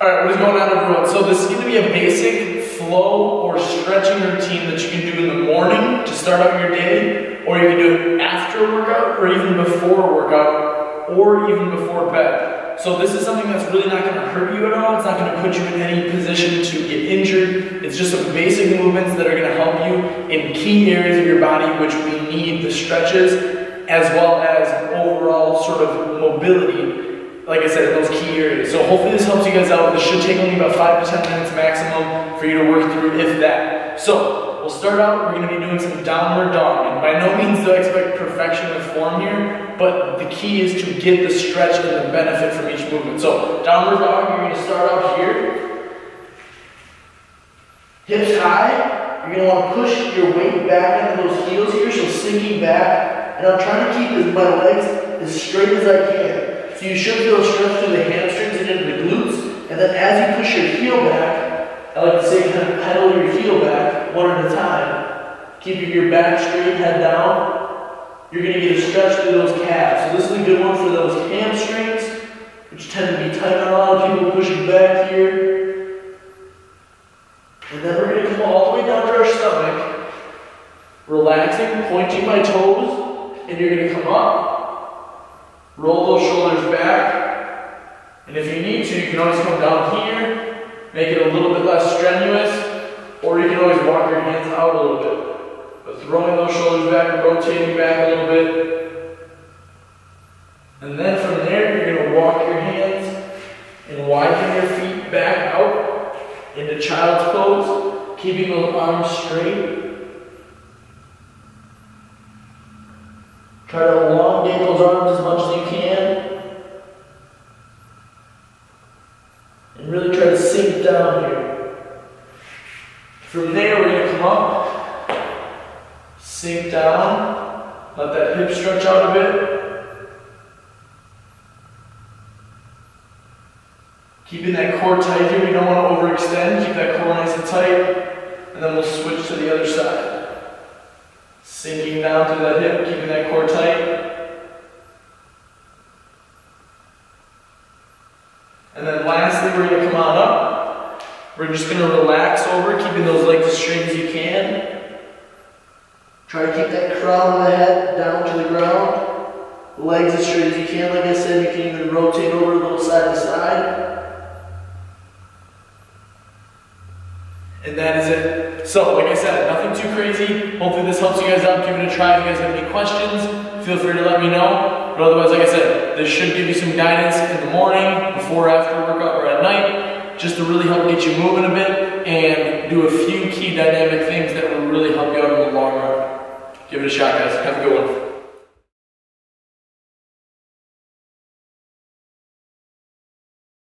All right, what is going on everyone? So this is gonna be a basic flow or stretching routine that you can do in the morning to start out your day, or you can do it after a workout, or even before a workout, or even before bed. So this is something that's really not gonna hurt you at all. It's not gonna put you in any position to get injured. It's just some basic movements that are gonna help you in key areas of your body, which we need the stretches, as well as overall sort of mobility like I said, in those key areas. So hopefully this helps you guys out. This should take only about five to 10 minutes maximum for you to work through, if that. So we'll start out, we're gonna be doing some downward dog. And by no means do I expect perfection of form here, but the key is to get the stretch and the benefit from each movement. So downward dog, you're gonna start out here. Hips high. You're gonna wanna push your weight back into those heels here, so sinking back. And I'm trying to keep my legs as straight as I can. So you should feel a stretch through the hamstrings and into the glutes. And then as you push your heel back, I like to say kind of pedal your heel back one at a time. Keeping your back straight, head down. You're going to get a stretch through those calves. So this is a good one for those hamstrings, which tend to be tight on a lot of people pushing back here. And then we're going to come all the way down to our stomach, relaxing, pointing my toes, and you're going to come up, Roll those shoulders back. And if you need to, you can always come down here, make it a little bit less strenuous, or you can always walk your hands out a little bit. But throwing those shoulders back, and rotating back a little bit. And then from there, you're going to walk your hands and widen your feet back out into child's pose, keeping those arms straight. Try to elongate those arms as much as you can. And really try to here. From there, we're going to come up, sink down, let that hip stretch out a bit. Keeping that core tight here, we don't want to overextend. Keep that core nice and tight. And then we'll switch to the other side. Sinking down through that hip, keeping that core tight. And then lastly, we're going to come on up. We're just going to relax over, keeping those legs as straight as you can. Try to keep that crown of the head down to the ground. Legs as straight as you can. Like I said, you can even rotate over a little side to side. And that is it. So, like I said, nothing too crazy. Hopefully this helps you guys out. Give it a try. If you guys have any questions, feel free to let me know. But otherwise, like I said, this should give you some guidance in the morning, before, after workout, or at night, just to really help get you moving a bit and do a few key dynamic things that will really help you out in the long run. Give it a shot, guys. Have a good one.